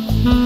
Mm-hmm.